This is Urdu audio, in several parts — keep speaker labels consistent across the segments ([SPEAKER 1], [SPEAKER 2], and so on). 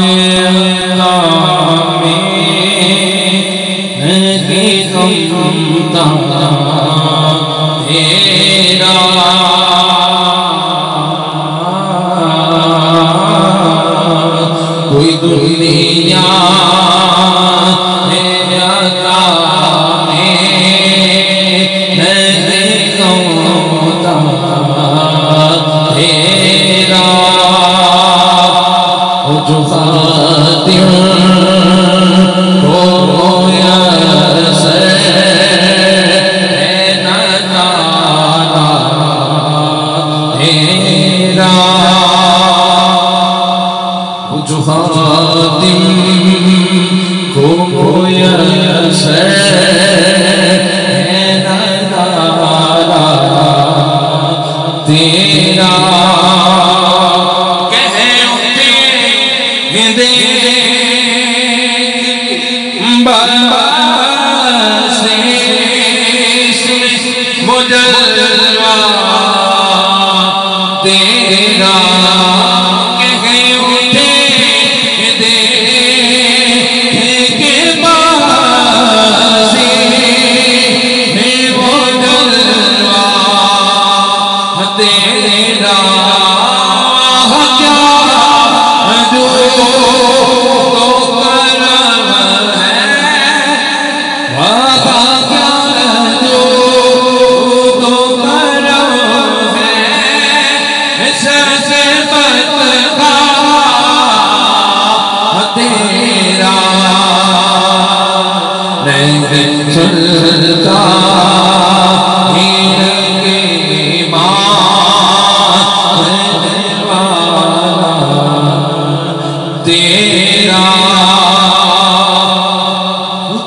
[SPEAKER 1] Yeah. 就算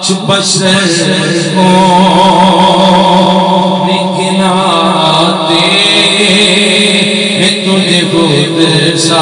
[SPEAKER 1] کچھ بشر کو نکلاتے ہیں تجھے بہت سا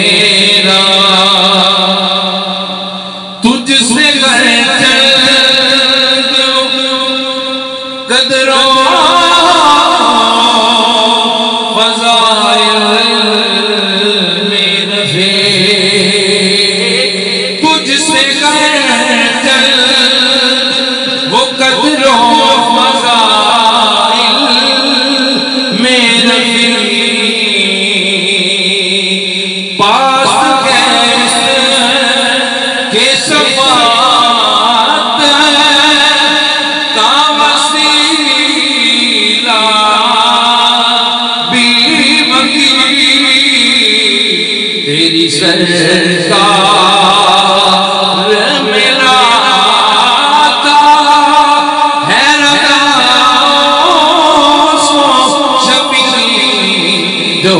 [SPEAKER 1] Amen. پاس گیس کے سفات ہے۔ تامسیلا بی تیری سرکار دو